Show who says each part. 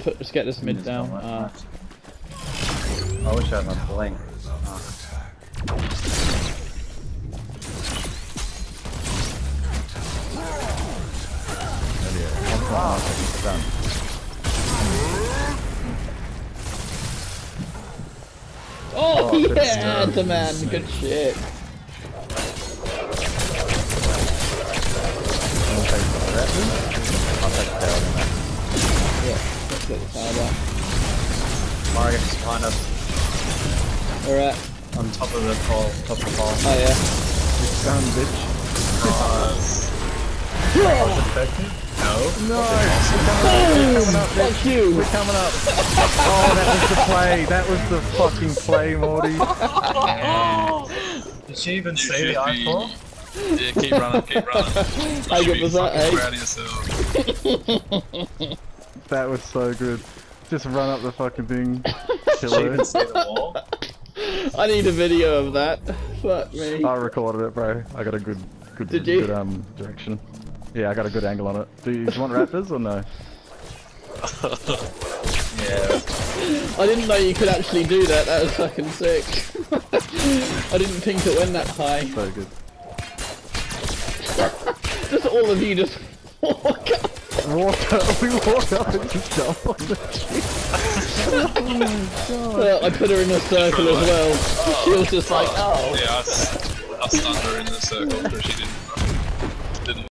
Speaker 1: put, let's get this mid down. Uh.
Speaker 2: I wish I had my blink. Done.
Speaker 1: oh,
Speaker 2: Oh,
Speaker 1: yeah,
Speaker 2: stuff.
Speaker 1: the man, good shit.
Speaker 2: I'll take that. I'll take the tail.
Speaker 1: Yeah, let's get the power back.
Speaker 2: Margaret's kind of
Speaker 1: We're at,
Speaker 2: on top of the pole, top of the pole.
Speaker 1: oh yeah.
Speaker 2: Gun, bitch.
Speaker 1: Oh,
Speaker 2: Effective? No.
Speaker 3: No!
Speaker 1: boom! Fuck you!
Speaker 3: We're coming up! Oh, that was the play! That was the fucking play, Morty!
Speaker 2: Did she even
Speaker 4: You
Speaker 2: say the
Speaker 4: should be-
Speaker 2: I4?
Speaker 4: Yeah, keep running, keep running.
Speaker 1: How
Speaker 4: You should
Speaker 1: good was that,
Speaker 4: fucking
Speaker 1: eh?
Speaker 4: proud of yourself.
Speaker 3: That was so good. Just run up the fucking thing, kill her.
Speaker 2: even see the wall?
Speaker 1: I need a video of that. Fuck me.
Speaker 3: I recorded it, bro. I got a good, good,
Speaker 1: Did you?
Speaker 3: good um direction. Yeah, I got a good angle on it. Do you, do you want rappers or no?
Speaker 2: Yeah.
Speaker 1: I didn't know you could actually do that. That was fucking sick. I didn't think it went that high.
Speaker 3: So good.
Speaker 1: Just all of you just walk up.
Speaker 3: Walk up, we walk up and just jump on the tree.
Speaker 1: Well, I put her in a circle as well. She was just like, oh. oh.
Speaker 4: Yeah, I, s- I stunned her in the circle, but she didn't